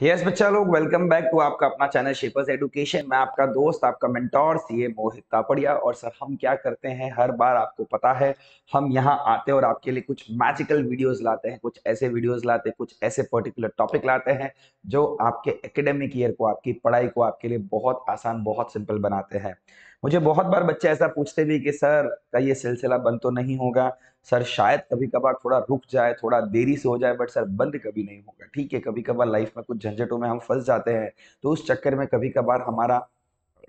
Yes बच्चा लोग welcome back to आपका अपना चैनल शेपर्स एडुकेशन मैं आपका दोस्त, आपका मेंटोर सीए मोहित तापड़िया और सर हम क्या करते हैं, हर बार आपको पता है, हम यहाँ आते हैं और आपके लिए कुछ मैजिकल वीडियोस लाते हैं, कुछ ऐसे वीडियोस लाते हैं, कुछ ऐसे पर्टिकुलर टॉपिक लाते हैं, जो आपके एकेडमिक ईयर को, आपकी पढ़ाई को, आपके लिए बहुत आसान, बहुत सिंपल बनाते हैं। मुझे बहुत बार बच्चे ऐसा पूछते भी कि, सर, का ये सिलसिला बंद तो नहीं होगा? सर, शायद कभी कभार थोड़ा रुक जाए, थोड़ा देरी से हो जाए बट सर, बंद कभी नहीं होगा। ठीक है कभी कभार लाइफ में कुछ झंझटों में हम फंस जाते हैं तो उस चक्कर में कभी कभार हमारा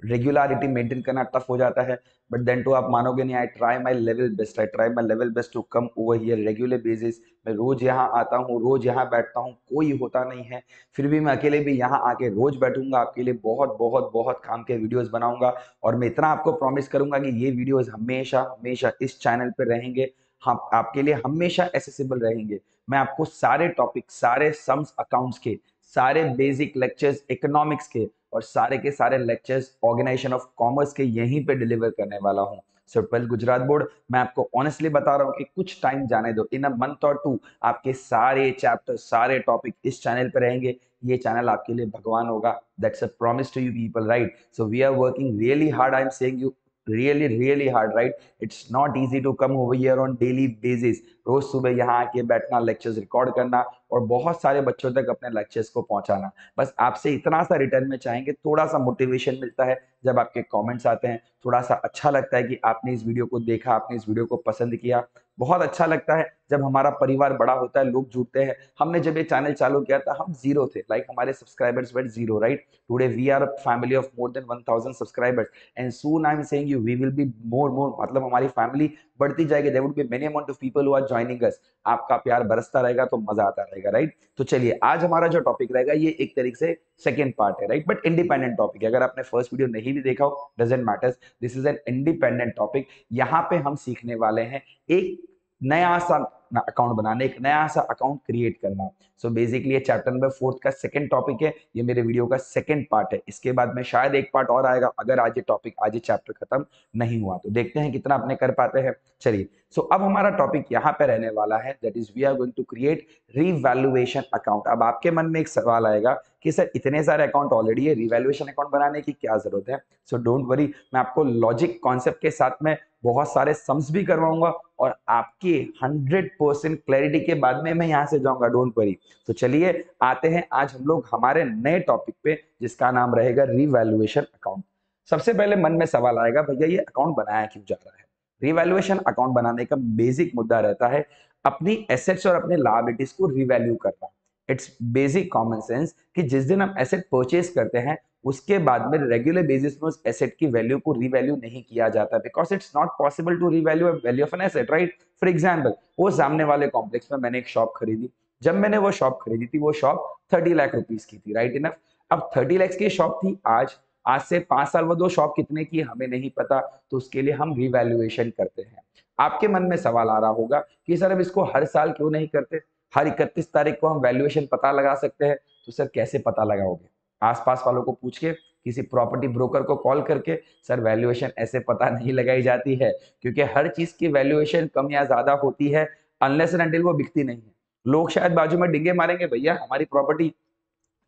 रेगुलरिटी मेंटेन करना टफ हो जाता है बट देन टू आप मानोगे नहीं I try my level best I try my level best to come over here regular basis मैं रोज यहाँ आता हूँ, रोज यहाँ बैठता हूँ, कोई होता नहीं है। फिर भी मैं अकेले भी यहाँ आके रोज बैठूँगा आपके लिए, बहुत बहुत बहुत काम के वीडियोस बनाऊँगा। और मैं इतना आपको प्रॉमिस करूँगा कि ये वीडियोस हमेशा हमेशा इस चैनल पर रहेंगे। हम, आपके लिए हमेशा एसेसिबल रहेंगे। मैं आपको सारे टॉपिक सारे सम्स अकाउंट्स के सारे बेसिक लेक्चर्स इकोनॉमिक्स के और सारे के सारे लेक्चर्स ऑर्गेनाइजेशन ऑफ़ कॉमर्स के यहीं पे डिलीवर करने वाला हूँ। सो ट्वेल्थ गुजरात बोर्ड मैं आपको ऑनेस्टली बता रहा हूँ कि कुछ टाइम जाने दो। इन अ मंथ और टू आपके सारे चैप्टर सारे टॉपिक इस चैनल पे रहेंगे। ये चैनल आपके लिए भगवान होगा। That's a promise to you people right so we are working really hard I am saying you really really hard, right? It's not easy to come over here on daily basis रोज सुबह यहाँ आके बैठना lectures record करना और बहुत सारे बच्चों तक अपने लेक्चर्स को पहुंचाना। बस आपसे इतना सा रिटर्न में चाहेंगे, थोड़ा सा मोटिवेशन मिलता है जब आपके कमेंट्स आते हैं। थोड़ा सा अच्छा लगता है कि आपने इस वीडियो को देखा, आपने इस वीडियो को पसंद किया। बहुत अच्छा लगता है जब हमारा परिवार बड़ा होता है, लोग जुड़ते हैं। हमने जब ये चैनल चालू किया था, हम ज़ीरो थे। लाइक हमारे subscribers wait zero right today we are family of more than 1000 subscribers and soon I am saying you we will be more more मतलब हमारी फैमिली बढ़ती जाएगी there would be many amount of people who are joining us आपका प्यार बरसता रहेगा तो मज़ा आता रहेगा राइट तो चलिए, आज हमारा जो टॉपिक रहेगा, ये एक तरीके से सेकेंड पार्ट है राइट बट इंडिपेंडेंट टॉपिक है। अगर आपने फ़र्स्ट वीडियो नहीं भी देखा हो doesn't matters this is an independent topic यहाँ पे हम सीखने वाले हैं एक नया सा अकाउंट बनाना, एक नया सा अकाउंट क्रिएट करना। सो बेसिकली ये चैप्टर नंबर फोर्थ का सेकंड टॉपिक है, ये मेरे वीडियो का सेकंड पार्ट है। इसके बाद में शायद एक पार्ट और आएगा, अगर आज ये टॉपिक आज ये चैप्टर खत्म नहीं हुआ तो देखते हैं कितना अपने कर पाते हैं। चलिए सो अब हमारा टॉपिक यहाँ पे रहने वाला है that is we are going to create revaluation account अब आपके मन में एक सवाल आएगा कि सर इतने सारे अकाउंट ऑलरेडी है रिवैल्यूएशन अकाउंट बनाने की क्या ज़रूरत है? सो डोंट वरी मैं आपको लॉजिक कॉन्सेप्ट के साथ में बहुत सारे सम्स भी करवाऊँगा और आपके 100 परसेंट क्लैरिटी के बाद में मैं यहाँ से जाऊँगा डोंट वरी तो चलिए, आते हैं आज हम लोग हमारे नए टॉपिक पे, जिसका नाम रहेगा रिवैल्युएशन अकाउंट सबसे पहले मन में सवाल आएगा, भैया, ये अकाउंट बनाया क्यों जा रहा है? रिवैल्युएशन अकाउंट बनाने का बेसिक मुद्दा रहता है, अपनी एसेट्स और अपने लाइबिलिटीज को रिवैल्यू करना. इट्स बेसिक कॉमन सेंस कि जिस दिन हम एसेट परचेज करते हैं, उसके बाद में रेगुलर बेसिस में उस एसेट की वैल्यू को रिवैल्यू नहीं किया जाता because it's not possible to revalue value of an asset right for example वो सामने वाले कॉम्प्लेक्स में मैंने एक शॉप खरीदी। जब मैंने वो शॉप खरीदी थी, वो शॉप थर्टी लाख रुपीज़ की थी राइट इनफ अब थर्टी लैक्स की शॉप थी, आज आज से पाँच साल वो शॉप कितने की हमें नहीं पता तो उसके लिए हम रिवैल्यूएशन करते हैं। आपके मन में सवाल आ रहा होगा कि सर अब इसको हर साल क्यों नहीं करते? हर इकतीस तारीख को हम वैल्यूएशन पता लगा सकते हैं। तो सर, कैसे पता लगाओगे? आसपास वालों को पूछ के, किसी प्रॉपर्टी ब्रोकर को कॉल करके, सर वैल्यूएशन ऐसे पता नहीं लगाई जाती है। क्योंकि हर चीज़ की वैल्यूएशन कम या ज़्यादा होती है अनलेस एंड वो बिकती नहीं है। लोग शायद बाजू में डिंगे मारेंगे, भैया, हमारी प्रॉपर्टी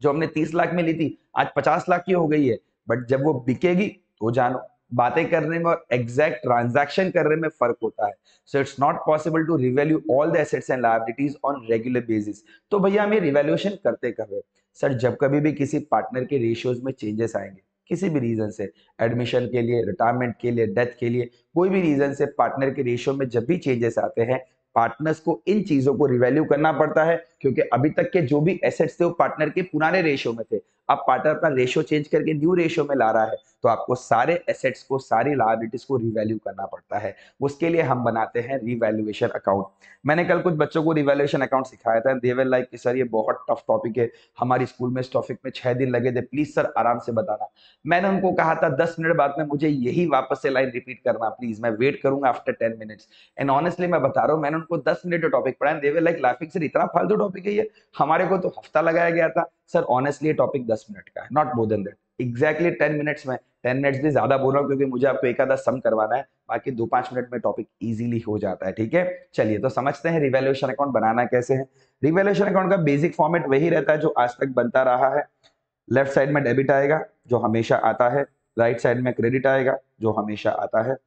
जो हमने तीस लाख में ली थी, आज पचास लाख की हो गई है। बट जब वो बिकेगी तो जानो। बातें करने में और एग्जैक्ट ट्रांजैक्शन करने में फ़र्क होता है। So it's not possible to revalue all the assets and liabilities on regular basis तो भैया हम ये रिवैल्यूएशन करते कब सर जब कभी भी किसी पार्टनर के रेशियोज में चेंजेस आएँगे, किसी भी रीजन से एडमिशन के लिए रिटायरमेंट के लिए डेथ के लिए, कोई भी रीजन से पार्टनर के रेशियो में जब भी चेंजेस आते हैं पार्टनर्स को इन चीज़ों को रिवैल्यू करना पड़ता है, क्योंकि अभी तक के जो भी एसेट्स थे वो पार्टनर के पुराने रेशियो में थे। अब पार्टनर अपना रेशियो चेंज करके न्यू रेशियो में ला रहा है तो आपको सारे एसेट्स को, सारी लाइबिलिटीज को रिवैल्यू करना पड़ता है। उसके लिए हम बनाते हैं रिवैल्यूएशन अकाउंट मैंने कल कुछ बच्चों को रिवैल्यूएशन अकाउंट सिखाया था। देवर लाइक कि सर, ये बहुत टफ टॉपिक है। हमारी स्कूल में इस टॉपिक में छह दिन लगे थे। प्लीज़ सर, आराम से बताना। मैंने उनको कहा था, दस मिनट बाद में मुझे यही वापस से लाइन रिपीट करना प्लीज़ मैं वेट करूँगा after ten minutes and honestly मैं बता रहा हूँ, मैंने उनको दस मिनट टॉपिक पढ़ाया। देवर लाइक लाफिक सर, इतना फालतू टॉपिक है ये। हमारे को तो हफ़्ता लगाया गया था। सर ऑनेस्टली ये टॉपिक दस मिनट का है not more than that exactly ten minutes में टेन मिनट्स भी ज़्यादा बोल रहा हूँ क्योंकि मुझे आपको एक आधा सम करवाना है, बाकी दो पाँच मिनट में टॉपिक इजीली हो जाता है, ठीक है? चलिए तो समझते हैं रिवैल्यूएशन अकाउंट बनाना कैसे है। रिवैल्यूएशन अकाउंट का बेसिक फॉर्मेट वही रहता है जो आज तक बनता रहा है। लेफ़्ट साइड में डेबिट आएगा, जो हमेशा आता है। राइट साइड में क्रेडिट आएगा, जो हमेशा आता है।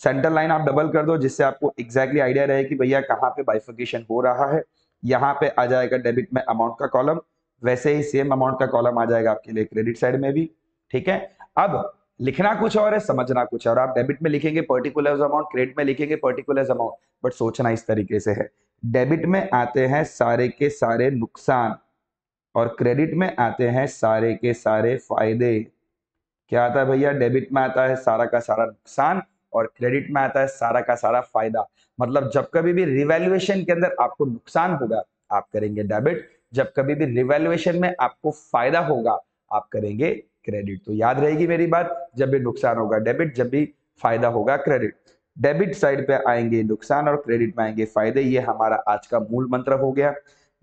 सेंटर लाइन आप डबल कर दो, जिससे आपको एग्जैक्टली आइडिया रहे कि भैया कहाँ पे बाइफिकेशन हो रहा है। यहाँ पे आ जाएगा डेबिट में अमाउंट का कॉलम वैसे ही सेम अमाउंट का कॉलम आ जाएगा आपके लिए क्रेडिट साइड में भी, ठीक है? अब लिखना कुछ और है, समझना कुछ और आप डेबिट में लिखेंगे पर्टिकुलर अमाउंट क्रेडिट में लिखेंगे पर्टिकुलर अमाउंट बट सोचना इस तरीके से है। डेबिट में आते हैं सारे के सारे नुकसान और क्रेडिट में आते हैं सारे के सारे फ़ायदे। क्या आता है भैया? डेबिट में आता है सारा का सारा नुकसान और क्रेडिट में आता है सारा का सारा फ़ायदा। मतलब जब कभी भी रिवैल्यूएशन के अंदर आपको नुकसान होगा, आप करेंगे डेबिट जब कभी भी रिवेल्युएशन में आपको फ़ायदा होगा, आप करेंगे क्रेडिट तो याद रहेगी मेरी बात, जब भी नुकसान होगा डेबिट जब भी फ़ायदा होगा क्रेडिट डेबिट साइड पे आएँगे नुकसान और क्रेडिट में आएँगे फ़ायदे, ये हमारा आज का मूल मंत्र हो गया।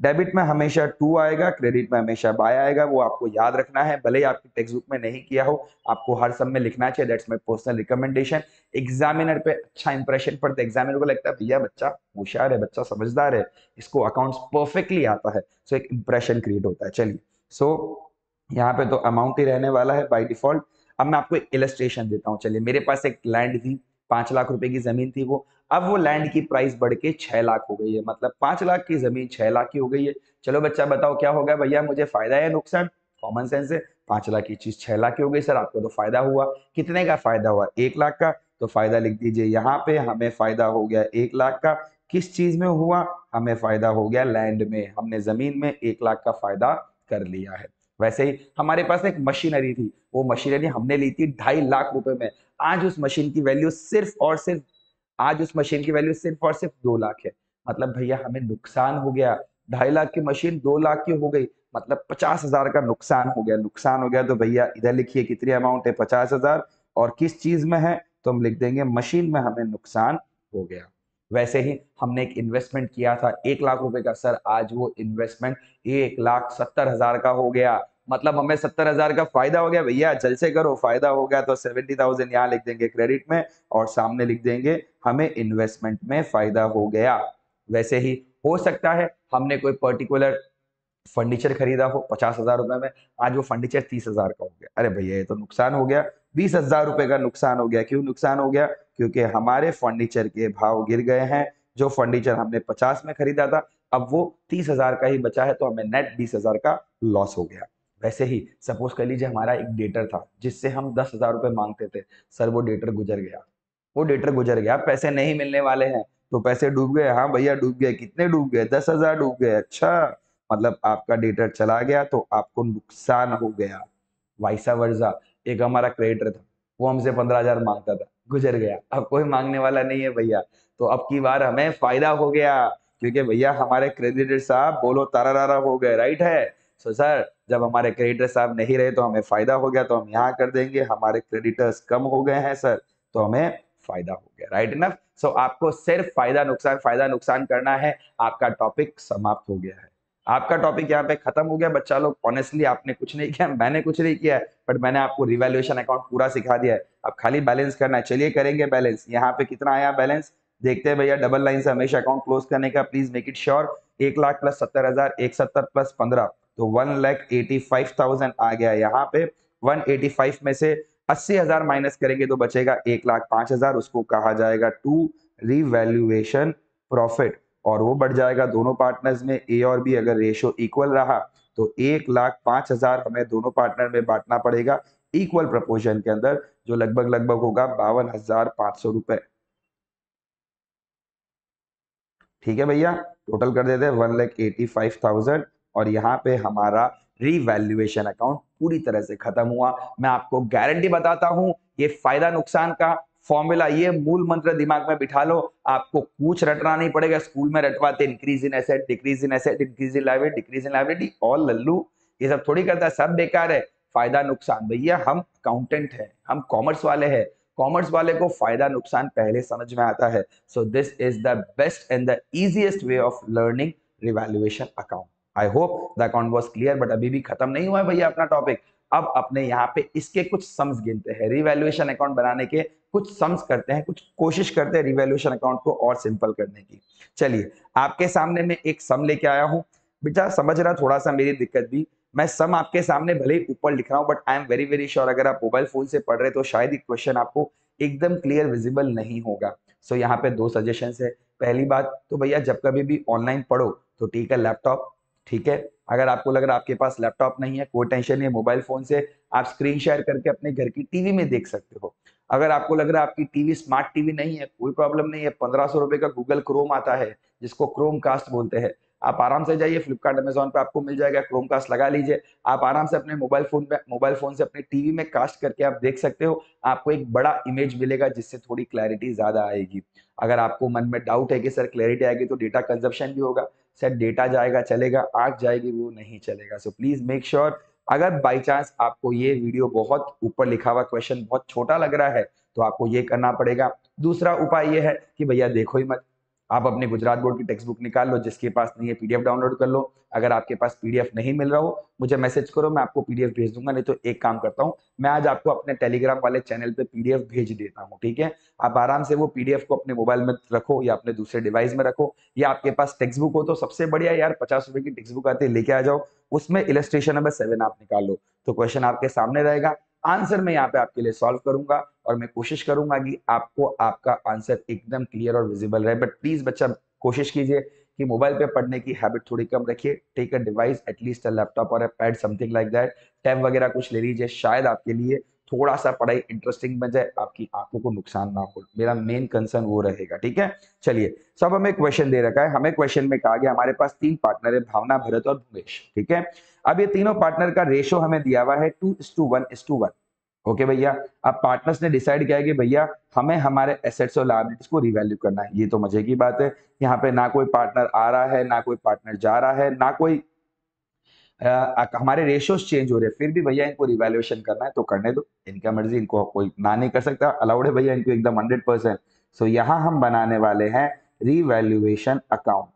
डेबिट में हमेशा टू आएगा क्रेडिट में हमेशा बाय आएगा वो आपको याद रखना है भले ही आपकी टेक्स्ट बुक में नहीं किया हो आपको हर सब में लिखना चाहिए that's my personal recommendation examiner पे अच्छा इंप्रेशन पड़ता है एग्जामिनर को लगता है भैया बच्चा होशियार है बच्चा समझदार है इसको अकाउंट्स परफेक्टली आता है. सो so, एक इंप्रेशन क्रिएट होता है चलिए। सो so, यहाँ पे तो अमाउंट ही रहने वाला है बाई डिफ़ॉल्ट अब मैं आपको एक इलस्ट्रेशन देता हूँ चलिए। मेरे पास एक लैंड थी पाँच लाख रुपए की ज़मीन थी वो। अब वो लैंड की प्राइस बढ़ के छह लाख हो गई है। मतलब पाँच लाख की ज़मीन छह लाख की हो गई है। चलो बच्चा बताओ क्या होगा भैया, मुझे फ़ायदा है नुकसान? कॉमन सेंस है। पाँच लाख की चीज़ छह लाख की हो गई, सर, आपको तो फ़ायदा हुआ। कितने का फ़ायदा हुआ? एक लाख का? तो फ़ायदा लिख दीजिए। यहाँ पे हमें फ़ायदा हो गया एक लाख का। किस चीज़ में हुआ? हमें फ़ायदा हो गया लैंड में। हमने ज़मीन में एक लाख का फ़ायदा कर लिया है। वैसे ही हमारे पास एक मशीनरी थी। वो मशीनरी हमने ली थी ढाई लाख रुपए में। आज उस मशीन की वैल्यू सिर्फ़ और सिर्फ़ आज उस मशीन की वैल्यू सिर्फ़ और सिर्फ़ दो लाख है। मतलब भैया, हमें नुकसान हो गया। ढाई लाख की मशीन दो लाख की हो गई। मतलब पचास हज़ार का नुकसान हो गया। नुकसान हो गया तो भैया, इधर लिखिए कितनी अमाउंट है, पचास हज़ार। और किस चीज़ में है तो हम लिख देंगे मशीन में हमें नुकसान हो गया। वैसे ही हमने एक इन्वेस्टमेंट किया था, एक लाख रुपए का। सर, आज वो इन्वेस्टमेंट एक लाख सत्तर हज़ार का हो गया। मतलब हमें सत्तर हज़ार का फ़ायदा हो गया, भैया जल से करो, फ़ायदा हो गया तो सेवेंटी थाउज़ेंड यहाँ लिख देंगे क्रेडिट में और सामने लिख देंगे, हमें इन्वेस्टमेंट में फ़ायदा हो गया। वैसे ही हो सकता है हमने कोई पर्टिकुलर फर्नीचर खरीदा हो पचास हज़ार रुपए में, आज वो फर्नीचर तीस हज़ार का हो गया। अरे भैया, ये तो नुकसान हो गया। बीस हज़ार रुपए का नुकसान हो गया। क्यों नुकसान हो गया? क्योंकि हमारे फर्नीचर के भाव गिर गए हैं। जो फर्नीचर हमने पचास में खरीदा था, अब वो तीस हज़ार का ही बचा है तो हमें नेट बीस हज़ार का लॉस हो गया। वैसे ही सपोज़ कर लीजिए हमारा एक डेटर था, जिससे हम दस हज़ार रुपए मांगते थे। सर, वो डेटर गुजर गया। वो डेटर गुजर गया। पैसे नहीं मिलने वाले हैं तो पैसे डूब गए। हाँ भैया, डूब गए। कितने डूब गए? दस हज़ार डूब गए। अच्छा मतलब आपका डेटर चला गया तो आपको नुकसान हो गया। वाइसा वर्जा एक हमारा क्रेडिटर था, वो हमसे पंद्रह हज़ार माँगता था, गुजर गया। अब कोई मांगने वाला नहीं है भैया। तो अब की बार हमें फ़ायदा हो गया, क्योंकि भैया, हमारे क्रेडिटर साहब बोलो तारा हो गए राइट है? सो सर जब हमारे क्रेडिटर साहब नहीं रहे तो हमें फ़ायदा हो गया तो हम यहाँ कर देंगे। हमारे क्रेडिटर्स कम हो गए हैं सर तो हमें फ़ायदा हो गया राइट इनफ सो आपको सिर्फ़ फ़ायदा नुकसान फ़ायदा नुकसान करना है। आपका टॉपिक समाप्त हो गया है। आपका टॉपिक यहाँ पे खत्म हो गया। बच्चा लोग ऑनेस्टली आपने कुछ नहीं किया, मैंने कुछ नहीं किया बट मैंने आपको रिवैल्यूएशन अकाउंट पूरा सिखा दिया है। अब खाली बैलेंस करना है। चलिए करेंगे बैलेंस यहाँ पे कितना आया बैलेंस देखते हैं भैया डबल लाइन से हमेशा अकाउंट क्लोज करने का प्लीज़ मेक इट श्योर एक लाख प्लस सत्तर हज़ार, एक सत्तर प्लस पंद्रह। तो one lakh eighty five thousand आ गया यहाँ पे। वन एटी फाइव में से अस्सी हज़ार माइनस करेंगे तो बचेगा एक लाख पाँच हज़ार। उसको कहा जाएगा टू रिवैल्यूएशन प्रॉफिट और वो बढ़ जाएगा। दोनों पार्टनर्स में ए और बी अगर रेशो इक्वल रहा तो एक लाख पाँच हज़ार हमें दोनों पार्टनर में बांटना पड़ेगा इक्वल प्रपोर्शन के अंदर, जो लगभग लगभग होगा बावन हज़ार पाँच सौ रुपए। ठीक है भैया टोटल कर देते हैं। One lakh eighty five thousand और यहाँ पे हमारा रिवैल्यूएशन अकाउंट पूरी तरह से खत्म हुआ। मैं आपको गारंटी बताता हूँ, ये फ़ायदा नुकसान का फॉर्मूला ये मूल मंत्र दिमाग में बिठा लो। आपको कुछ रटना नहीं पड़ेगा। स्कूल में रटवाते increase in asset decrease in asset increase in liability decrease in liability all Lallu. ये सब थोड़ी करता है, सब बेकार है। फ़ायदा नुकसान, भैया हम अकाउंटेंट है, हम कॉमर्स वाले हैं। कॉमर्स वाले को फ़ायदा नुकसान पहले समझ में आता है। So this is the best and the easiest way of learning revaluation account I hope the account was clear but अभी भी खत्म नहीं हुआ है भैया अपना टॉपिक अब अपने यहाँ पे इसके कुछ सम्स गिनते हैं. रिवैल्यूएशन अकाउंट बनाने के कुछ सम्स करते हैं कुछ कोशिश करते हैं रिवेल्यूशन अकाउंट को और सिंपल करने की. चलिए आपके सामने में एक सम लेके आया हूँ. बेटा समझ रहा थोड़ा सा मेरी दिक्कत भी. मैं सम आपके सामने भले ही ऊपर लिख रहा हूँ but I am very very sure अगर आप मोबाइल फ़ोन से पढ़ रहे तो शायद एक क्वेश्चन आपको एकदम क्लियर विजिबल नहीं होगा. सो so, यहाँ पे दो सजेशन है. पहली बात तो भैया जब कभी भी ऑनलाइन पढ़ो तो ठीक है लैपटॉप ठीक है? अगर आपको लग रहा है आपके पास लैपटॉप नहीं है, कोई टेंशन नहीं है, मोबाइल फ़ोन से आप स्क्रीन शेयर करके अपने घर की टीवी में देख सकते हो। अगर आपको लग रहा है आपकी टीवी स्मार्ट टीवी नहीं है, कोई प्रॉब्लम नहीं है, पंद्रह सौ रुपए का गूगल क्रोम आता है, जिसको क्रोम कास्ट बोलते हैं, आप आराम से जाइए, फ्लिपकार्ट, अमेजोन पे आपको मिल जाएगा क्रोम कास्ट लगा लीजिए। आप आराम से अपने मोबाइल फ़ोन पे मोबाइल फ़ोन से अपने टीवी में कास्ट करके आप देख सकते हो, आपको एक बड़ा इमेज मिलेगा, जिससे थोड़ी क्लैरिटी ज़्यादा आएगी। अगर आपको मन में डाउट है कि सर क्लैरिटी आएगी तो डेटा कंजप्शन भी होगा सर डेटा जाएगा, चलेगा, आग जाएगी, वो नहीं चलेगा। सो प्लीज़ मेक श्योर अगर बाई चांस आपको ये वीडियो बहुत ऊपर लिखा हुआ क्वेश्चन बहुत छोटा लग रहा है तो आपको ये करना पड़ेगा। दूसरा उपाय ये है कि भैया देखो ही मत। आप अपने गुजरात बोर्ड की टेक्स्ट बुक निकाल लो, जिसके पास नहीं है पीडीएफ डाउनलोड कर लो। अगर आपके पास पीडीएफ नहीं मिल रहा हो, मुझे मैसेज करो, मैं आपको पीडीएफ भेज दूँगा, नहीं तो एक काम करता हूँ, मैं आज आपको अपने टेलीग्राम वाले चैनल पे पीडीएफ भेज देता हूँ, ठीक है? आप आराम से वो पीडीएफ को अपने मोबाइल में रखो या अपने दूसरे डिवाइस में रखो, या आपके पास टेक्स्ट बुक हो तो सबसे बढ़िया यार पचास रुपए की टेक्स्ट बुक आती है, लेके आ जाओ, उसमें इलेस्ट्रेशन नंबर सेवन आप निकाल लो। तो क्वेश्चन आपके सामने रहेगा आंसर मैं यहाँ पे आपके लिए सॉल्व करूँगा और मैं कोशिश करूँगा कि आपको आपका आंसर एकदम क्लियर और विजिबल रहे। बट प्लीज़ बच्चा, कोशिश कीजिए कि मोबाइल पे पढ़ने की हैबिट थोड़ी कम रखिए। Take a device at least a laptop और a pad something like that tab वगैरह कुछ ले लीजिए, शायद आपके लिए थोड़ा सा पढ़ाई इंटरेस्टिंग बन जाए, आपकी आँखों को नुकसान ना हो। मेरा मेन कंसर्न वो रहेगा, ठीक है? चलिए, सब हमें क्वेश्चन दे रखा है। हमें क्वेश्चन में कहा गया, हमारे पास तीन पार्टनर है, भावना, भरत और भूमेश ठीक है? अब ये तीनों पार्टनर का रेशो हमें दिया हुआ है two is to one is to one okay भैया, अब पार्टनर्स ने डिसाइड किया कि भैया, हमें हमारे एसेट्स और लाइबिलिटीज को रिवैल्यू करना है। ये तो मज़े की बात है। यहाँ पे ना कोई पार्टनर आ रहा है, ना कोई पार्टनर जा रहा है, ना कोई आ, हमारे रेशियोज चेंज हो रहे हैं फिर भी भैया इनको रिवैल्यूएशन करना है तो करने दो। इनका मर्ज़ी इनको कोई ना नहीं कर सकता। अलाउड है भैया इनको एकदम हंड्रेड परसेंट सो यहाँ हम बनाने वाले हैं रिवैल्यूएशन अकाउंट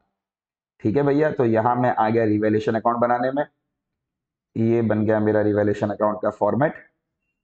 ठीक है भैया? तो यहाँ मैं आ गया रिवैल्यूएशन अकाउंट बनाने में। ये बन गया मेरा रिवैल्यूएशन अकाउंट का format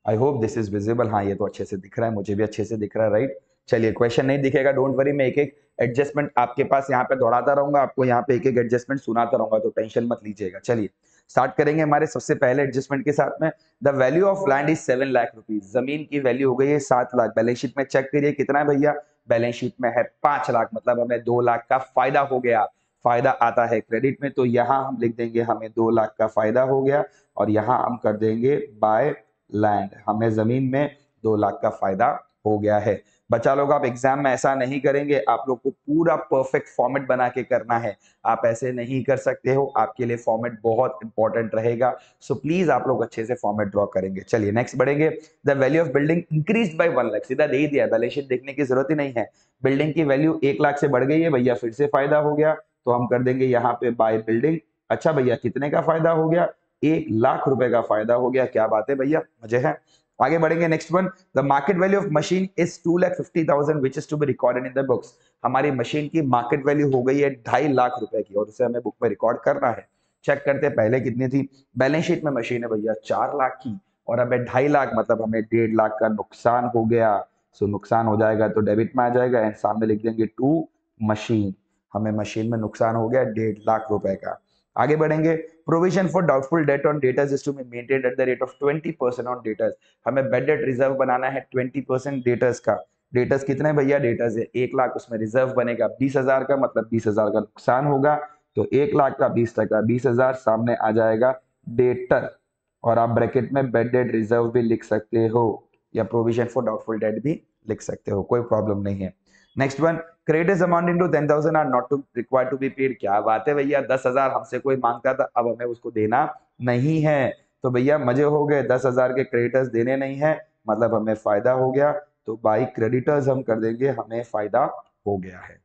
I hope this is visible हाँ ये तो अच्छे से दिख रहा है मुझे भी अच्छे से दिख रहा है राइट चलिए क्वेश्चन नहीं दिखेगा डोंट वरी मैं एक एक एडजस्टमेंट आपके पास यहाँ पे दौड़ाता रहूँगा, आपको यहाँ पे एक एक एडजस्टमेंट सुनाता रहूँगा तो टेंशन मत लीजिएगा। चलिए स्टार्ट करेंगे हमारे सबसे पहले एडजस्टमेंट के साथ में। The value of land is seven lakh rupees ज़मीन की वैल्यू हो गई है सात लाख। बैलेंस शीट में चेक करिए, कितना है भैया? बैलेंस शीट में है पाँच लाख। मतलब हमें दो लाख का फ़ायदा हो गया। फ़ायदा आता है क्रेडिट में तो यहाँ हम लिख देंगे, हमें दो लाख का फ़ायदा हो गया और यहाँ हम कर देंगे बाय लैंड हमें ज़मीन में दो लाख का फ़ायदा हो गया है। बच्चा लोग, आप एग्ज़ाम में ऐसा नहीं करेंगे, आप लोग को पूरा परफेक्ट फॉर्मेट बना के करना है। आप ऐसे नहीं कर सकते हो, आपके लिए फॉर्मेट बहुत इंपॉर्टेंट रहेगा। सो प्लीज़ आप लोग अच्छे से फॉर्मेट ड्रॉ करेंगे। चलिए नेक्स्ट बढ़ेंगे। The value of building increase by one lakh सीधा दे ही दिया बैलेंस देखने की ज़रूरत ही नहीं है। बिल्डिंग की वैल्यू एक लाख से बढ़ गई है, भैया फिर से फ़ायदा हो गया। तो हम कर देंगे यहाँ पे बाय बिल्डिंग अच्छा भैया, कितने का फ़ायदा हो गया? एक लाख रुपए का फ़ायदा हो गया। क्या बात है भैया, मज़े है। आगे बढ़ेंगे next one the market value of machine is two lakh fifty thousand which is to be recorded in the books हमारी मशीन की मार्केट वैल्यू हो गई है ढाई लाख रुपए की, और उसे हमें बुक में रिकॉर्ड करना है। चेक करते पहले कितनी थी? बैलेंस शीट में मशीन है भैया, चार लाख की। और हमें ढाई लाख मतलब हमें डेढ़ लाख का नुकसान हो गया। सो नुकसान हो जाएगा तो डेबिट में आ जाएगा एंड सामने लिख देंगे टू मशीन हमें मशीन में नुकसान हो गया डेढ़ लाख रुपए का। आगे बढ़ेंगे। Provision for doubtful debt on debtors is to be at the rate of 20 percent on debtors हमें बेड डेट रिज़र्व बनाना है 20 परसेंट डेटर्स का। डेटर्स कितने भैया? डेटर्स है। एक लाख उसमें रिज़र्व बनेगा। बीस हज़ार का मतलब बीस हज़ार का नुकसान होगा। तो एक लाख का बीस टका, बीस हज़ार सामने आ जाएगा डेटर और आप ब्रैकेट में बेड डेट रिज़र्व भी लिख सकते हो या प्रोविज़न फॉर डाउटफुल डेट भी लिख सकते हो। कोई प्रॉब्लम नहीं है। Next one credit amounting to ten thousand are not to required to be paid क्या बात है भैया? दस हज़ार हमसे कोई माँगता था, अब हमें उसको देना नहीं है। तो भैया, मज़े हो गए। दस हज़ार के क्रेडिटर्स देने नहीं है मतलब हमें फ़ायदा हो गया। तो बाई क्रेडिटर्स हम कर देंगे, हमें फ़ायदा हो गया है।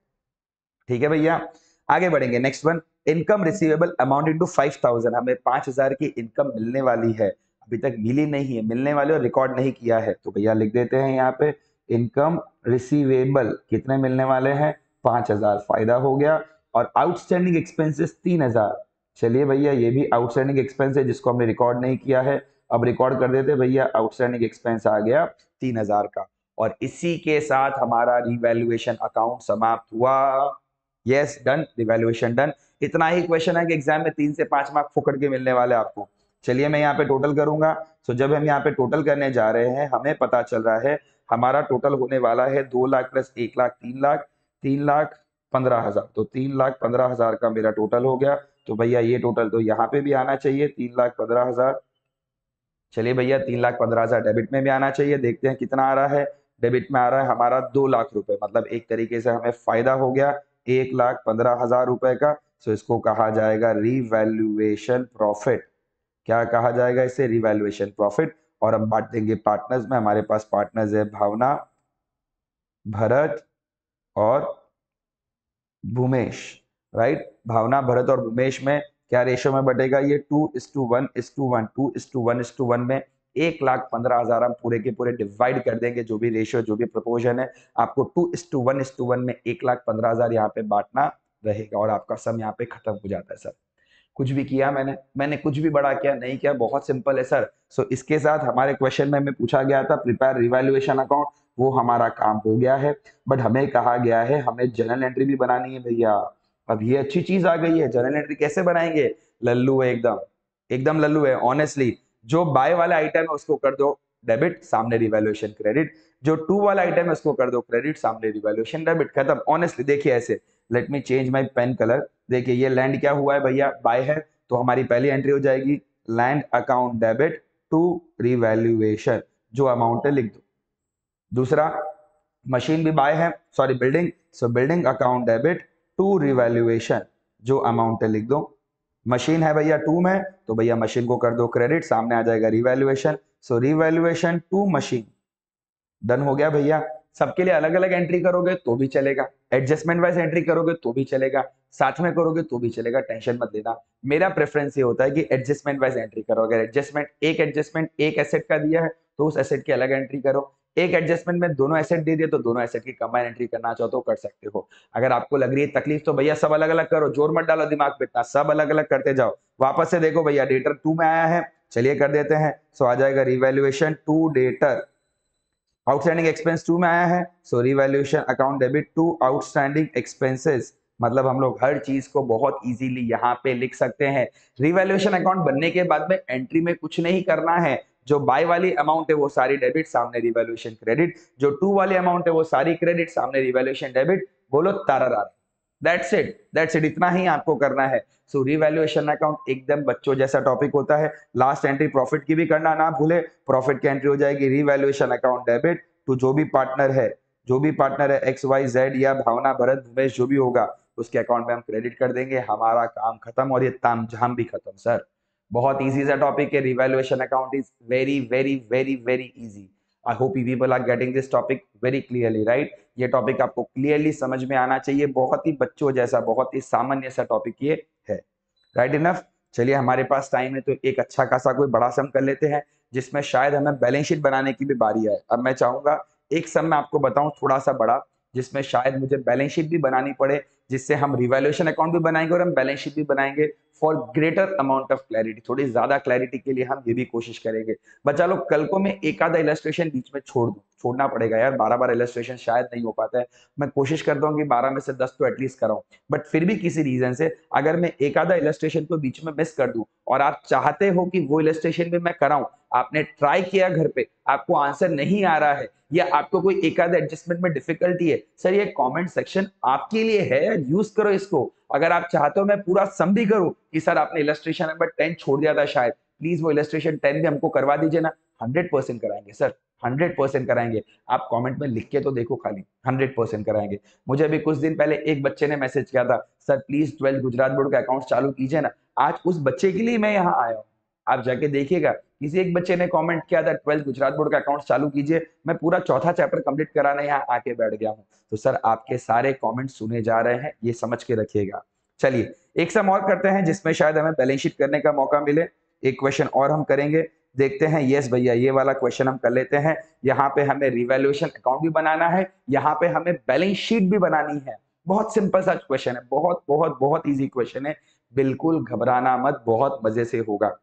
ठीक है भैया? आगे बढ़ेंगे। Next one income receivable amount to five thousand हमें पाँच हज़ार की इनकम मिलने वाली है। अभी तक मिली नहीं है, मिलने वाले और रिकॉर्ड नहीं किया है। तो भैया लिख देते हैं यहाँ पे। इनकम रिसीवेबल कितने मिलने वाले हैं? पाँच हज़ार, फ़ायदा हो गया। और आउटस्टैंडिंग एक्सपेंसेस तीन हज़ार। चलिए भैया, ये भी आउटस्टैंडिंग एक्सपेंस है, जिसको हमने रिकॉर्ड नहीं किया है। अब रिकॉर्ड कर देते भैया, आउटस्टैंडिंग एक्सपेंस आ गया तीन हज़ार का। और इसी के साथ हमारा रिवैल्यूएशन अकाउंट समाप्त हुआ। यस डन रिवैल्यूएशन डन इतना ही क्वेश्चन है कि एग्ज़ाम में तीन से पाँच मार्क फुकड़ के मिलने वाले आपको। चलिए मैं यहाँ पे टोटल करूँगा। तो जब हम यहाँ पे टोटल करने जा रहे हैं, हमें पता चल रहा है हमारा टोटल होने वाला है दो लाख प्लस एक लाख, तीन लाख तीन लाख पंद्रह हज़ार। तो तीन लाख पंद्रह हज़ार का मेरा टोटल हो गया। तो भैया ये टोटल तो यहाँ पे भी आना चाहिए, तीन लाख पंद्रह हज़ार। चलिए भैया, तीन लाख पंद्रह हज़ार डेबिट में भी आना चाहिए। देखते हैं कितना आ रहा है। डेबिट में आ रहा है हमारा दो लाख रुपए। मतलब एक तरीके से हमें फ़ायदा हो गया एक लाख पंद्रह हज़ार रुपए का। सो इसको कहा जाएगा रिवैल्यूएशन प्रॉफिट क्या कहा जाएगा इसे? रिवैल्यूएशन प्रॉफिट और हम बांट देंगे पार्टनर्स में। हमारे पास पार्टनर्स है भावना, भरत और भूमेश राइट भावना, भरत और भूमेश में क्या रेशो में बटेगा? ये two is to one is to one two is to one is to one में एक लाख पंद्रह हज़ार हम पूरे के पूरे डिवाइड कर देंगे जो भी रेशियो जो भी प्रपोजन है। आपको two is to one is to one में एक लाख पंद्रह हज़ार यहाँ पे बांटना रहेगा और आपका सम यहाँ पे खत्म हो जाता है सर कुछ भी किया मैंने मैंने कुछ भी बड़ा किया नहीं किया बहुत सिंपल है सर। सो so, इसके साथ हमारे क्वेश्चन में हमें पूछा गया था प्रिपेयर रिवेल्युएशन अकाउंट वो हमारा काम हो गया है। बट हमें कहा गया है हमें जर्नल एंट्री भी बनानी है भैया। अब ये अच्छी चीज़ आ गई है जर्नल एंट्री कैसे बनाएँगे? लल्लू है एकदम एकदम लल्लू है ऑनेस्टली जो बाय वाला आइटम है उसको कर दो डेबिट सामने रिवेल्युएशन क्रेडिट जो टू वाला आइटम है उसको कर दो क्रेडिट सामने रिवेल्युएशन डेबिट खत्म। ऑनेस्टली देखिए ऐसे let me change my pen colour देखिए, ये लैंड क्या हुआ है भैया? बाय है तो हमारी पहली एंट्री हो जाएगी land account debit to revaluation जो अमाउंट है लिख दो। दूसरा मशीन भी बाय है sorry building so building account debit to revaluation जो अमाउंट है लिख दो। मशीन है भैया टू में तो भैया मशीन को कर दो क्रेडिट सामने आ जाएगा revaluation so revaluation to machine done हो गया भैया। सबके लिए अलग अलग एंट्री करोगे तो भी चलेगा। एडजस्टमेंट वाइज एंट्री करोगे तो भी चलेगा। साथ में करोगे तो भी चलेगा। टेंशन मत लेना। मेरा प्रेफरेंस ये होता है कि एडजस्टमेंट वाइज एंट्री करो। अगर एडजस्टमेंट एक एडजस्टमेंट एक एसेट का दिया है तो उस एसेट की अलग एंट्री करो। एक एडजस्टमेंट में दोनों एसेट दे दिए तो दोनों एसेट की कंबाइन एंट्री करना चाहो तो कर सकते हो। अगर आपको लग रही है तकलीफ़ तो भैया सब अलग अलग करो। ज़ोर मत डालो दिमाग पे इतना। सब अलग अलग करते जाओ। वापस से देखो, भैया डेटर टू में आया है। चलिए कर देते हैं। सो आ जाएगा revaluation to debtor outstanding expense to में आया है। So revaluation account debit to outstanding expenses मतलब हम लोग हर चीज़ को बहुत इजीली यहाँ पे लिख सकते हैं। रिवेल्यूशन अकाउंट बनने के बाद में एंट्री में कुछ नहीं करना है। जो बाय वाली अमाउंट है, वो सारी डेबिट सामने रिवेल्यूशन क्रेडिट जो टू वाली अमाउंट है, वो सारी क्रेडिट सामने रिवेल्यूशन डेबिट बोलो तारा दैट्स इट दैट्स इट इतना ही आपको करना है। सो रिवैल्यूएशन अकाउंट एकदम बच्चों जैसा टॉपिक होता है। लास्ट एंट्री प्रॉफिट की भी करना ना भूले। प्रॉफिट की एंट्री हो जाएगी। रिवैल्यूएशन अकाउंट डेबिट टू जो भी पार्टनर है। जो भी पार्टनर है एक्स वाई जेड या भावना, भरत, भूमेश, जो भी होगा, उसके अकाउंट में हम क्रेडिट कर देंगे। हमारा काम खत्म और ये ताम झाम भी खत्म सर बहुत इजी सा टॉपिक है। Revaluation account is very very very very easy I hope you people are getting this topic very clearly right ये टॉपिक आपको क्लियरली समझ में आना चाहिए। बहुत ही बच्चों जैसा, बहुत ही सामान्य सा टॉपिक ये है। राइट इनफ चलिए, हमारे पास टाइम है तो एक अच्छा खासा कोई बड़ा सम कर लेते हैं, जिसमें शायद हमें बैलेंस शीट बनाने की भी बारी आए। अब मैं चाहूँगा एक सम मैं आपको बताऊँ, थोड़ा सा बड़ा, जिसमें शायद मुझे बैलेंस शीट भी बनानी पड़े जिससे हम रिवैल्यूएशन अकाउंट भी बनाएँगे और हम बैलेंस शीट भी बनाएँगे for greater amount of clarity थोड़ी ज़्यादा क्लैरिटी के लिए हम ये भी कोशिश करेंगे। बच्चा लोग कल को मैं एक आधा इलस्ट्रेशन बीच में छोड़ दू, छोड़ना पड़ेगा यार, बारह बार इलस्ट्रेशन शायद नहीं हो पाता है। मैं कोशिश करता हूँ कि बारह में से दस तो एटलीस्ट कराऊं बट फिर भी किसी रीजन से अगर मैं एक आधा इलस्ट्रेशन को बीच में मिस कर दूँ और आप चाहते हो कि वो इलस्ट्रेशन भी मैं कराऊं आपने ट्राई किया घर पे, आपको आंसर नहीं आ रहा है, या आपको कोई एक आधा एडजस्टमेंट में डिफिकल्टी है सर ये कमेंट सेक्शन आपके लिए है यूज़ करो इसको। अगर आप चाहते हो मैं पूरा सम भी करूँ, कि सर आपने इलस्ट्रेशन नंबर टेन छोड़ दिया था शायद प्लीज़ वो इलस्ट्रेशन टेन भी हमको करवा दीजिए ना। हंड्रेड परसेंट कराएँगे सर हंड्रेड परसेंट कराएँगे। आप कमेंट में लिख के तो देखो खाली हंड्रेड परसेंट कराएँगे। मुझे अभी कुछ दिन पहले एक बच्चे ने मैसेज किया था sir please twelfth Gujarat board का अकाउंट चालू कीजिए ना। आज उस बच्चे के लिए मैं यहाँ आया हूँ। आप जाके देखिएगा। किसी एक बच्चे ने कमेंट किया था, ट्वेल्थ गुजरात बोर्ड का अकाउंट चालू कीजिए। मैं पूरा चौथा चैप्टर कंप्लीट कराने यहाँ आके बैठ गया हूँ। तो सर, आपके सारे कमेंट सुने जा रहे हैं, ये समझ के रखिएगा। चलिए, एक सम और करते हैं, जिसमें शायद हमें बैलेंस शीट करने का मौका मिले। एक क्वेश्चन और हम करेंगे। देखते हैं यस भैया, ये वाला क्वेश्चन हम कर लेते हैं। यहाँ पे हमें रिवेल्यूशन अकाउंट भी बनाना है। यहाँ पे हमें बैलेंस शीट भी बनानी है। बहुत सिंपल सा क्वेश्चन है। बहुत बहुत बहुत इजी क्वेश्चन है। बिल्कुल घबराना मत, बहुत मज़े से होगा।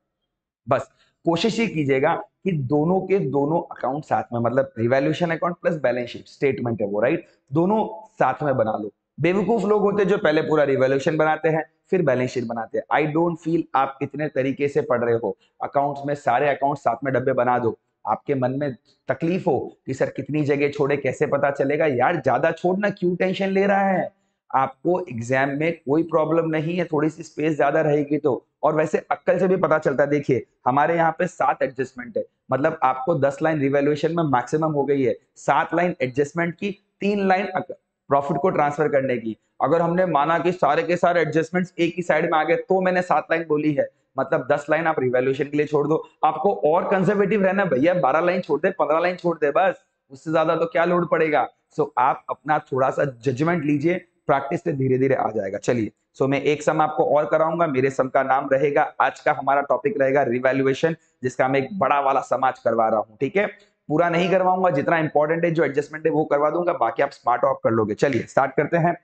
बस, कोशिश ही कीजिएगा कि दोनों के दोनों अकाउंट साथ में मतलब revaluation account plus balance sheet statement है वो राइट दोनों साथ में बना लो। बेवकूफ़ लोग होते हैं जो पहले पूरा रिवॉल्यूशन बनाते हैं, फिर बैलेंस शीट बनाते हैं। आई डोंट फील आप इतने तरीके से पढ़ रहे हो। अकाउंट्स में सारे अकाउंट साथ में डब्बे बना दो। आपके मन में तकलीफ़ हो कि सर कितनी जगह छोड़े, कैसे पता चलेगा? यार, ज़्यादा छोड़ना क्यों टेंशन ले रहा है? आपको एग्ज़ाम में कोई प्रॉब्लम नहीं है थोड़ी सी स्पेस ज़्यादा रहेगी तो। और वैसे अक्कल से भी पता चलता है, देखिए, हमारे यहाँ पे सात एडजस्टमेंट है। मतलब आपको दस लाइन रिवेल्युएशन में मैक्सिमम हो गई है। सात लाइन एडजस्टमेंट की, तीन लाइन प्रॉफिट को ट्रांसफ़र करने की। अगर हमने माना कि सारे के सारे एडजस्टमेंट्स एक ही साइड में आ गए तो मैंने सात लाइन बोली है। मतलब दस लाइन आप रिवेल्यूशन के लिए छोड़ दो। आपको और कंजर्वेटिव रहना भैया, बारह लाइन छोड़ दे, पंद्रह लाइन छोड़ दे, बस। उससे ज़्यादा तो क्या लोड पड़ेगा? सो आप अपना थोड़ा सा जजमेंट लीजिए। प्रैक्टिस से धीरे धीरे आ जाएगा। चलिए सो मैं एक सम आपको और कराऊँगा मेरे सम का नाम रहेगा आज का हमारा टॉपिक रहेगा रिवेल्युएशन जिसका मैं एक बड़ा वाला समाज करवा रहा हूँ ठीक है? पूरा नहीं करवाऊँगा जितना इंपॉर्टेंट है जो एडजस्टमेंट है वो करवा दूँगा बाकी आप स्मार्ट ऑफ़ कर लोगे। चलिए स्टार्ट करते हैं।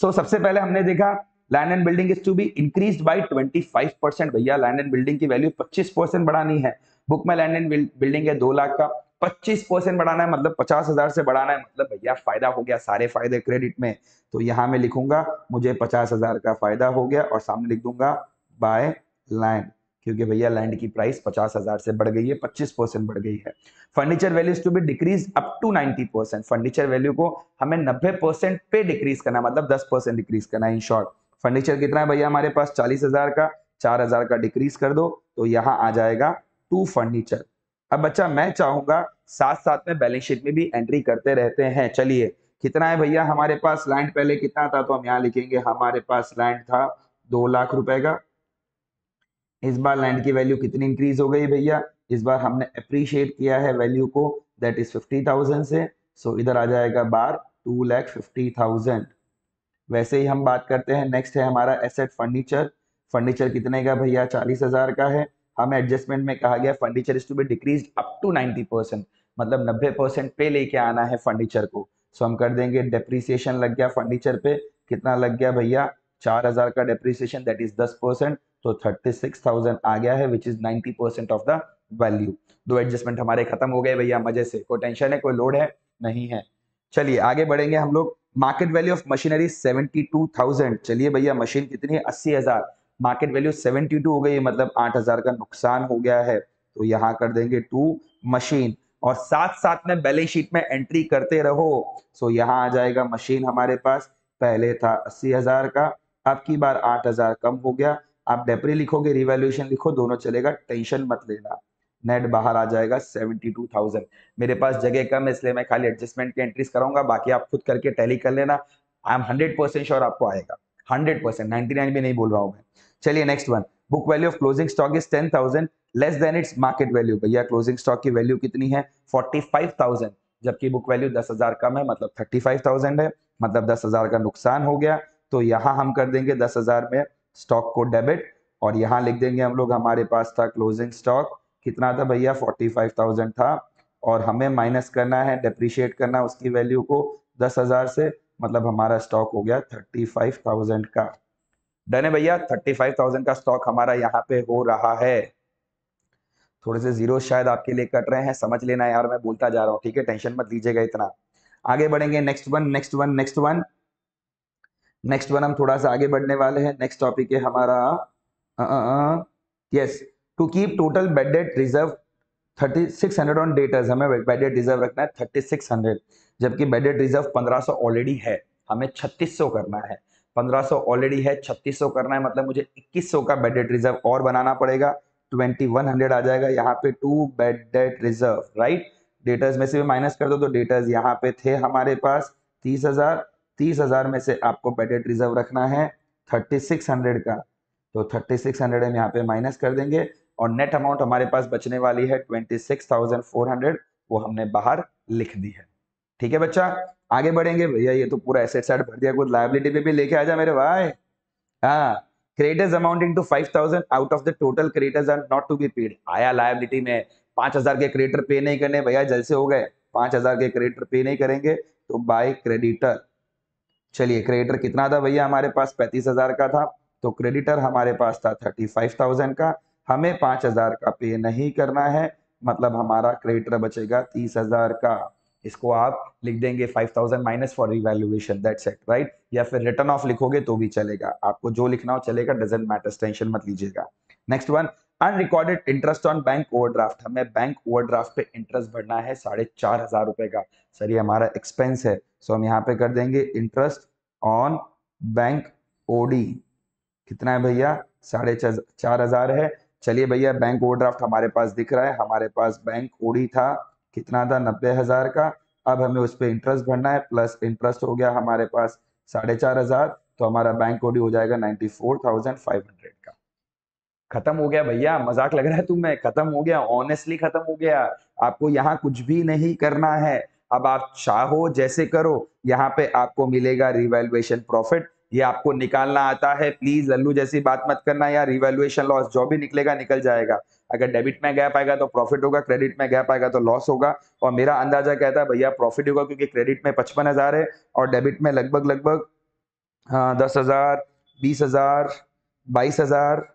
सो so, सबसे पहले हमने देखा land and building is to be increase by twenty five percent भैया। लैंड एंड बिल्डिंग की वैल्यू पच्चीस परसेंट बढ़ानी है। बुक में लैंड एंड बिल्डिंग है दो लाख का। पच्चीस परसेंट बढ़ाना है मतलब पचास हज़ार से बढ़ाना है मतलब भैया फ़ायदा हो गया सारे फ़ायदे क्रेडिट में। तो यहाँ मैं लिखूँगा, मुझे पचास हज़ार का फ़ायदा हो गया और सामने लिख दूँगा बाय लैंड क्योंकि भैया लैंड की प्राइस पचास हज़ार से बढ़ गई है, पच्चीस परसेंट बढ़ गई है। Furniture values to be decrease up to ninety percent furniture value को हमें नब्बे परसेंट पे डिक्रीज करना मतलब दस परसेंट डिक्रीज करना इन शॉर्ट फर्नीचर कितना है भैया हमारे पास? चालीस हज़ार का, चार हज़ार का डिक्रीज कर दो तो यहाँ आ जाएगा टू फर्नीचर अब बच्चा मैं चाहूँगा साथ साथ में बैलेंस शीट में भी एंट्री करते रहते हैं। चलिए कितना है भैया हमारे पास? लैंड पहले कितना था तो हम यहाँ लिखेंगे हमारे पास लैंड था दो लाख रुपए का। इस बार लैंड की वैल्यू कितनी इंक्रीज हो गई भैया? इस बार हमने अप्रिशिएट किया है वैल्यू को दैट इज़ फिफ्टी थाउज़ेंड से। सो so, इधर आ जाएगा बार टू लैख फिफ्टी थाउज़ेंड वैसे ही हम बात करते हैं नेक्स्ट है हमारा एसेट फर्नीचर फर्नीचर कितने का भैया? चालीस हज़ार का है। हमें एडजस्टमेंट में कहा गया furniture is to be decrease up to ninety percent मतलब नब्बे परसेंट पे लेके आना है फर्नीचर को। सो हम कर देंगे डेप्रीसिएशन लग गया फर्नीचर पे। कितना लग गया भैया? चार हज़ार का डेप्रीसिएशन दैट इज़ दस परसेंट तो थर्टी सिक्स थाउज़ेंड आ गया है which is ninety percent of the value दो एडजस्टमेंट हमारे खत्म हो गए भैया, मज़े से। कोई टेंशन है, कोई लोड है? नहीं है। चलिए, आगे बढ़ेंगे हम लोग। Market value of machinery seventy two thousand चलिए भैया मशीन कितनी है? अस्सी हज़ार। मार्केट वैल्यू सेवेंटी टू हो गई मतलब आठ हज़ार का नुकसान हो गया है तो यहाँ कर देंगे टू मशीन। और साथ साथ में बैलेंस शीट में एंट्री करते रहो, सो यहाँ आ जाएगा मशीन हमारे पास। पहले था अस्सी हज़ार का, अब की बार आठ हज़ार कम हो गया। आप डेपरी लिखोगे रिवेल्यूशन लिखो, दोनों चलेगा, टेंशन मत लेना। नेट बाहर आ जाएगा सेवेंटी टू थाउज़ेंड। मेरे पास जगह कम है, इसलिए मैं खाली एडजस्टमेंट की एंट्रीज कराऊँगा, बाकी आप खुद करके टैली कर लेना। I am hundred percent sure आपको आएगा। हंड्रेड परसेंट नाइनटी नाइन भी नहीं बोल रहा हूँ मैं। चलिए next one book value of closing stock is ten thousand less than its market value भैया क्लोजिंग स्टॉक की वैल्यू कितनी है? फोर्टी फाइव थाउज़ेंड जबकि बुक वैल्यू दस हज़ार कम है मतलब थर्टी फाइव थाउज़ेंड है मतलब दस हज़ार का नुकसान हो गया। तो यहाँ हम कर देंगे दस हज़ार में स्टॉक को डेबिट और यहाँ लिख देंगे हम लोग, हमारे पास था क्लोजिंग स्टॉक कितना था भैया? फोर्टी फाइव थाउज़ेंड था, और हमें माइनस करना है डिप्रिशिएट करना उसकी वैल्यू को दस हज़ार से मतलब हमारा स्टॉक हो गया थर्टी फाइव थाउज़ेंड का। डन है भैया? थर्टी फाइव थाउज़ेंड का स्टॉक हमारा यहाँ पे हो रहा है। थोड़े से ज़ीरो शायद आपके लिए कट रहे हैं, समझ लेना यार, मैं बोलता जा रहा हूँ, ठीक है? टेंशन मत लीजिएगा इतना। आगे बढ़ेंगे next one next one next one next one हम थोड़ा सा आगे बढ़ने वाले हैं। नेक्स्ट टॉपिक है हमारा yes to keep total bad debt reserve thirty six hundred on debtors हमें बेडेड रिज़र्व रखना है थर्टी सिक्स हंड्रेड, जबकि बेडेड रिज़र्व पंद्रह सौ ऑलरेडी है। हमें छत्तीस सौ करना है। पंद्रह सौ ऑलरेडी है, छत्तीस सौ करना है मतलब मुझे इक्कीस सौ का बेडेड रिज़र्व और बनाना पड़ेगा। ट्वेंटी वन हंड्रेड आ जाएगा यहाँ पे to bad debt reserve right debtors में से भी माइनस कर दो तो डेटर्स यहाँ पे थे हमारे पास। तीस हज़ार तीस हज़ार में से आपको बेडेड रिज़र्व रखना है थर्टी सिक्स हंड्रेड का। तो थर्टी सिक्स हंड्रेड हम यहाँ पे माइनस कर देंगे और नेट अमाउंट हमारे पास बचने वाली है twenty six thousand four hundred वो हमने बाहर लिख दी है। ठीक है बच्चा? आगे बढ़ेंगे भैया, ये तो पूरा एसेट साइड भर दिया, कुछ लाइबिलिटी पे भी लेके आ जा मेरे भाई। हाँ creditors amounting to five thousand out of the total creditors are not to be paid आया लाइबिलिटी में, पाँच हज़ार के क्रेडिटर पे नहीं करने, भैया जल हो गए। पाँच हज़ार के क्रेडिटर पे नहीं करेंगे तो बाय क्रेडिटर चलिए क्रेडिटर कितना था भैया हमारे पास? पैंतीस हज़ार का था तो क्रेडिटर हमारे पास था थर्टी फाइव थाउज़ेंड का। हमें पाँच हज़ार का पे नहीं करना है मतलब हमारा क्रेडिटर बचेगा तीस हज़ार का। इसको आप लिख देंगे five thousand minus for revaluation that's it right या फिर रिटर्न ऑफ़ लिखोगे तो भी चलेगा। आपको जो लिखना हो चलेगा डजेंट मैटर टेंशन मत लीजिएगा। Next one unrecorded interest on bank overdraft हमें बैंक ओवरड्राफ्ट पे इंटरेस्ट भरना है साढ़े चार हज़ार रुपए का। सर, ये हमारा एक्सपेंस है सो हम यहाँ पे कर देंगे इंटरेस्ट ऑन बैंक ओडी कितना है भैया? साढ़े चार हज़ार है। चलिए भैया बैंक ओवरड्राफ्ट हमारे पास दिख रहा है। हमारे पास बैंक ओडी था। कितना था? नब्बे हज़ार का। अब हमें उस पर इंटरेस्ट भरना है प्लस इंटरेस्ट हो गया हमारे पास साढ़े चार हज़ार तो हमारा बैंक ओडी हो जाएगा ninety four thousand five hundred का। खत्म हो गया भैया, मज़ाक लग रहा है तुम्हें। खत्म हो गया ऑनेस्टली खत्म हो गया। आपको यहाँ कुछ भी नहीं करना है। अब आप चाहो, जैसे करो, यहाँ पे आपको मिलेगा रिवेल्युएशन प्रॉफिट ये आपको निकालना आता है। प्लीज़ लल्लू जैसी बात मत करना यार। रिवेल्युएशन लॉस जो भी निकलेगा, निकल जाएगा। अगर डेबिट में गैप आएगा तो प्रॉफिट होगा क्रेडिट में गैप आएगा तो लॉस होगा। और मेरा अंदाज़ा कहता है, भैया प्रॉफिट होगा क्योंकि क्रेडिट में पचपन हज़ार है और डेबिट में लगभग लगभग हाँ दस हज़ार, बीस हज़ार, बाईस हज़ार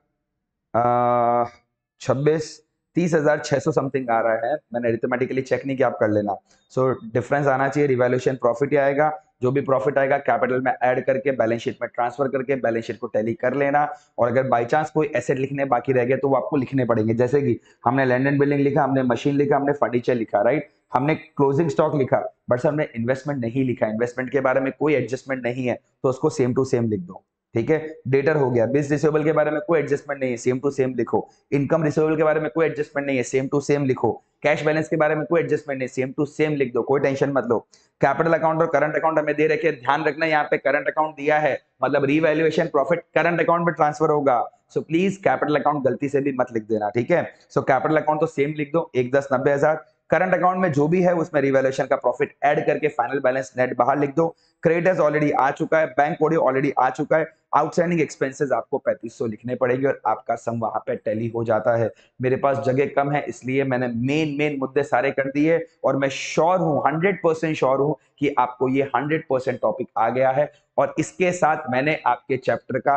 छब्बीस तीस हज़ार छह सौ समथिंग आ रहा है। मैंने रिथमेटिकली चेक नहीं किया आप कर लेना। सो so, डिफरेंस आना चाहिए रिवेल्यूशन प्रॉफिट ही आएगा। जो भी प्रॉफिट आएगा कैपिटल में ऐड करके बैलेंस शीट में ट्रांसफ़र करके बैलेंस शीट को टैली कर लेना। और अगर बाई चांस कोई एसेट लिखने बाकी रह गए तो वो आपको लिखने पड़ेंगे। जैसे कि हमने लैंड बिल्डिंग लिखा हमने मशीन लिखा हमने फर्नीचर लिखा राइट हमने क्लोजिंग स्टॉक लिखा बट सर हमने इन्वेस्टमेंट नहीं लिखा। इन्वेस्टमेंट के बारे में कोई एडजस्टमेंट नहीं है तो उसको सेम टू सेम लिख दो। ठीक है? डेटर हो गया। बिज रिसेबल के बारे में कोई एडजस्टमेंट नहीं है। सेम टू सेम लिखो। इनकम रिसेबल के बारे में कोई एडजस्टमेंट नहीं है। सेम टू सेम लिखो। कैश बैलेंस के बारे में कोई एडजस्टमेंट नहीं सेम टू सेम लिख दो। कोई टेंशन मत लो। कैपिटल अकाउंट और करंट अकाउंट हमें दे रखे ध्यान रखना, यहाँ पे करंट अकाउंट दिया है। मतलब रीवैल्यूएशन प्रॉफिट करंट अकाउंट में ट्रांसफ़र होगा। सो प्लीज़ कैपिटल अकाउंट गलती से भी मत लिख देना, ठीक है? सो कैपिटल अकाउंट तो सेम लिख दो। एक दस नब्बे हज़ार। करंट अकाउंट में जो भी है, उसमें रिवेल्यूशन का प्रॉफिट ऐड करके फाइनल बैलेंस नेट बाहर लिख दो। क्रेडिटर्स ऑलरेडी आ चुका है बैंक ओडी ऑलरेडी आ चुका है। आउटस्टैंडिंग एक्सपेंसेस आपको 3500 लिखने पड़ेंगे और आपका सम वहाँ पे टैली हो जाता है। मेरे पास जगह कम है, इसलिए मैंने मेन मेन मुद्दे सारे कर दिए और मैं श्योर हूँ हंड्रेड परसेंट श्योर हूँ कि आपको ये 100 परसेंट टॉपिक आ गया है। और इसके साथ मैंने आपके चैप्टर का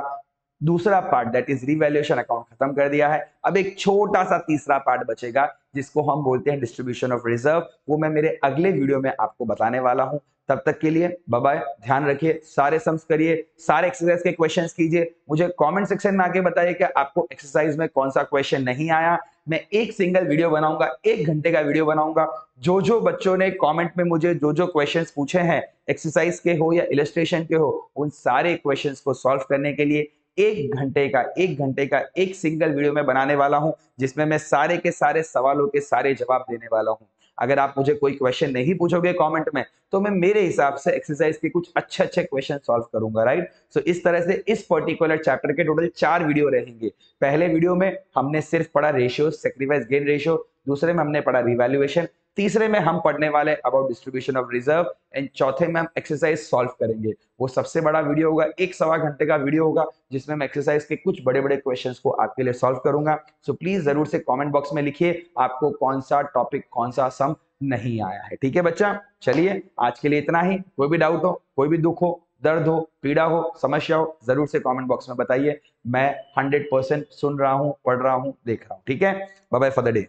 दूसरा part that is revaluation account खत्म कर दिया है। अब एक छोटा सा तीसरा पार्ट बचेगा, जिसको हम बोलते हैं डिस्ट्रीब्यूशन ऑफ़ रिज़र्व वो मैं मेरे अगले वीडियो में आपको बताने वाला हूँ। तब तक के लिए बाय ध्यान रखिए, सारे सम्स करिए, सारे एक्सरसाइज के क्वेश्चंस कीजिए। मुझे कमेंट सेक्शन में आके बताइए कि आपको एक्सरसाइज में कौन सा क्वेश्चन नहीं आया। मैं एक सिंगल वीडियो बनाऊँगा, एक घंटे का वीडियो बनाऊँगा। जो जो बच्चों ने कमेंट में मुझे जो जो क्वेश्चंस पूछे हैं एक्सरसाइज के हो या इलस्ट्रेशन के हो, उन सारे क्वेश्चंस को सॉल्व करने के लिए एक घंटे का एक घंटे का एक सिंगल वीडियो में बनाने वाला हूँ जिसमें मैं सारे के सारे सवालों के सारे जवाब देने वाला हूँ। अगर आप मुझे कोई क्वेश्चन नहीं पूछोगे कमेंट में तो मैं मेरे हिसाब से एक्सरसाइज के कुछ अच्छे अच्छे क्वेश्चन सॉल्व करूँगा राइट सो so, इस तरह से इस पर्टिकुलर चैप्टर के टोटल चार वीडियो रहेंगे। पहले वीडियो में हमने सिर्फ़ पढ़ा रेशियो सेक्रीफाइस गेन रेशियो दूसरे में हमने पढ़ा रिवैल्यूएशन तीसरे में हम पढ़ने वाले about distribution of reserve and चौथे में हम एक्सरसाइज सॉल्व करेंगे। वो सबसे बड़ा वीडियो होगा एक सवा घंटे का वीडियो होगा जिसमें मैं एक्सरसाइज के कुछ बड़े बड़े क्वेश्चंस को आपके लिए सॉल्व करूँगा। सो so, प्लीज़ ज़रूर से कमेंट बॉक्स में लिखिए आपको कौन सा टॉपिक कौन सा सम नहीं आया है। ठीक है बच्चा? चलिए आज के लिए इतना ही। कोई भी डाउट हो कोई भी दुख हो दर्द हो पीड़ा हो समस्या हो ज़रूर से कमेंट बॉक्स में बताइए। मैं हंड्रेड परसेंट सुन रहा हूँ पढ़ रहा हूँ देख रहा हूँ। ठीक है? Bye bye for the day